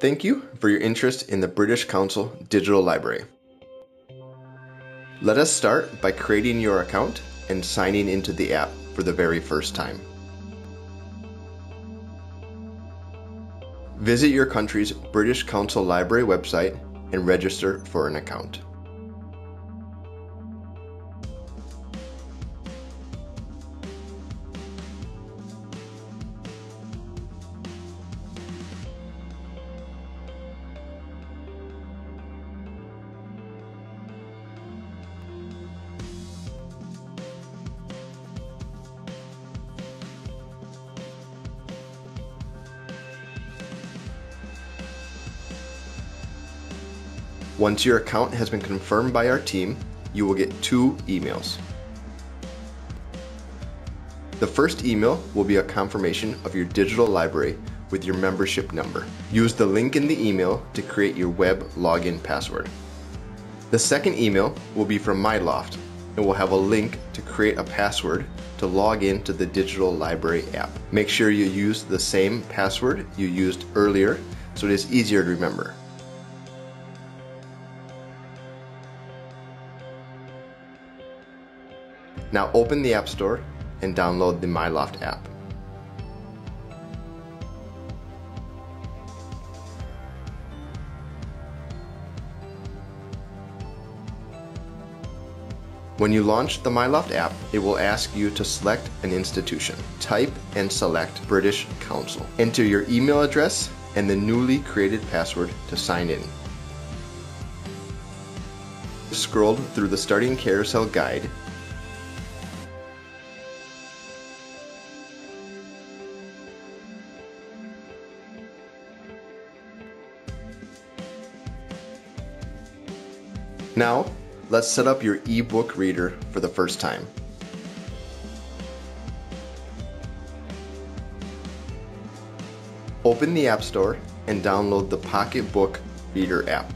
Thank you for your interest in the British Council Digital Library. Let us start by creating your account and signing into the app for the very first time. Visit your country's British Council Library website and register for an account. Once your account has been confirmed by our team, you will get two emails. The first email will be a confirmation of your digital library with your membership number. Use the link in the email to create your web login password. The second email will be from MyLoft and will have a link to create a password to log in to the digital library app. Make sure you use the same password you used earlier so it is easier to remember. Now open the App Store and download the MyLoft app. When you launch the MyLoft app, it will ask you to select an institution. Type and select British Council. Enter your email address and the newly created password to sign in. Scroll through the starting carousel guide Now, let's set up your ebook reader for the first time. Open the App Store and download the Pocketbook Reader app.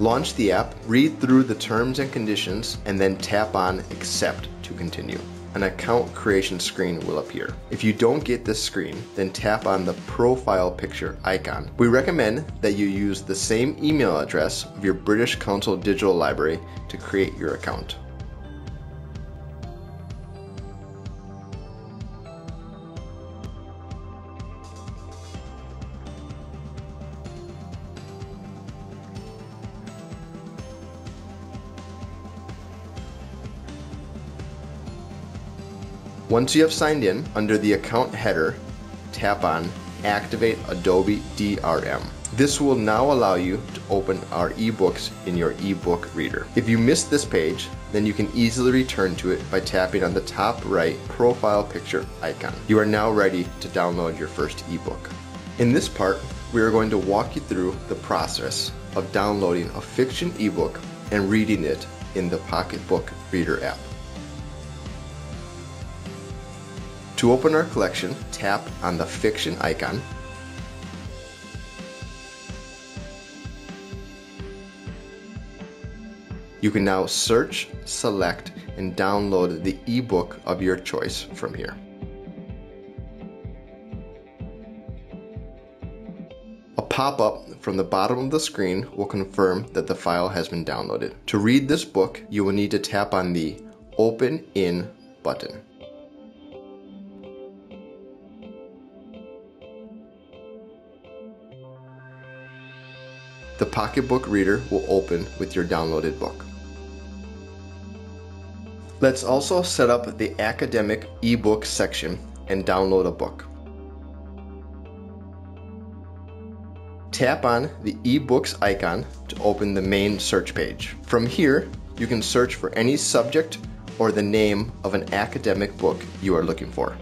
Launch the app, read through the terms and conditions, and then tap on Accept to continue an account creation screen will appear. If you don't get this screen, then tap on the profile picture icon. We recommend that you use the same email address of your British Council Digital Library to create your account. Once you have signed in, under the account header, tap on Activate Adobe DRM. This will now allow you to open our ebooks in your ebook reader. If you missed this page, then you can easily return to it by tapping on the top right profile picture icon. You are now ready to download your first ebook. In this part, we are going to walk you through the process of downloading a fiction ebook and reading it in the Pocketbook Reader app. To open our collection, tap on the fiction icon. You can now search, select, and download the ebook of your choice from here. A pop-up from the bottom of the screen will confirm that the file has been downloaded. To read this book, you will need to tap on the Open In button. The Pocketbook Reader will open with your downloaded book. Let's also set up the academic ebook section and download a book. Tap on the ebooks icon to open the main search page. From here, you can search for any subject or the name of an academic book you are looking for.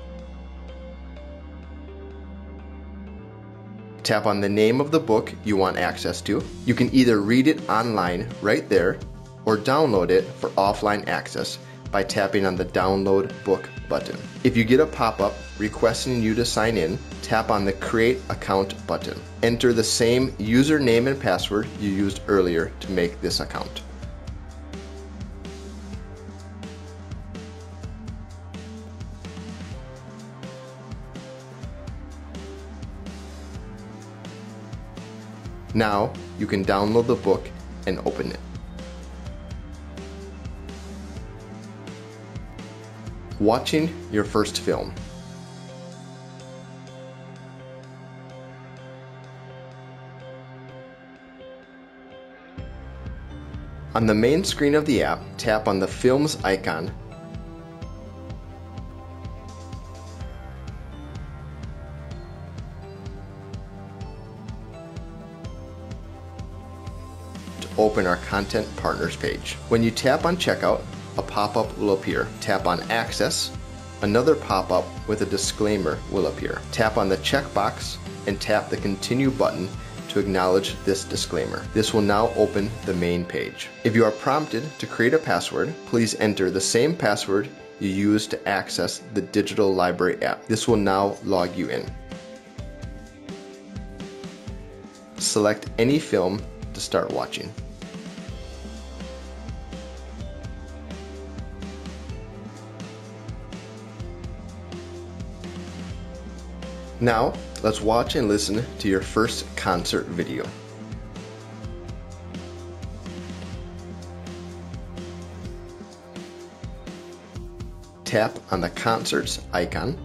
Tap on the name of the book you want access to. You can either read it online right there or download it for offline access by tapping on the download book button. If you get a pop-up requesting you to sign in, tap on the create account button. Enter the same username and password you used earlier to make this account. Now you can download the book and open it. Watching your first film. On the main screen of the app, tap on the Films icon open our Content Partners page. When you tap on Checkout, a pop-up will appear. Tap on Access, another pop-up with a disclaimer will appear. Tap on the checkbox and tap the Continue button to acknowledge this disclaimer. This will now open the main page. If you are prompted to create a password, please enter the same password you used to access the digital library app. This will now log you in. Select any film to start watching. Now, let's watch and listen to your first concert video. Tap on the concerts icon.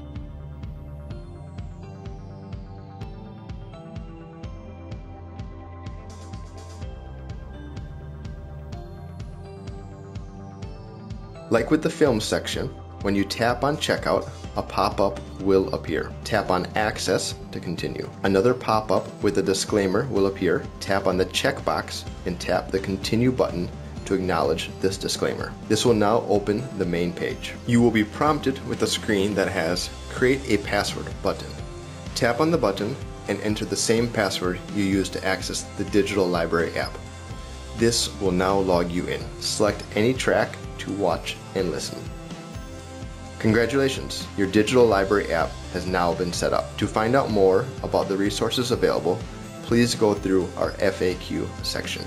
Like with the film section, when you tap on checkout, a pop-up will appear. Tap on Access to continue. Another pop-up with a disclaimer will appear. Tap on the checkbox and tap the Continue button to acknowledge this disclaimer. This will now open the main page. You will be prompted with a screen that has Create a Password button. Tap on the button and enter the same password you used to access the digital library app. This will now log you in. Select any track to watch and listen. Congratulations, your digital library app has now been set up. To find out more about the resources available, please go through our FAQ section.